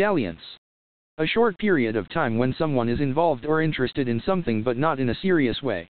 Dalliance. A short period of time when someone is involved or interested in something but not in a serious way.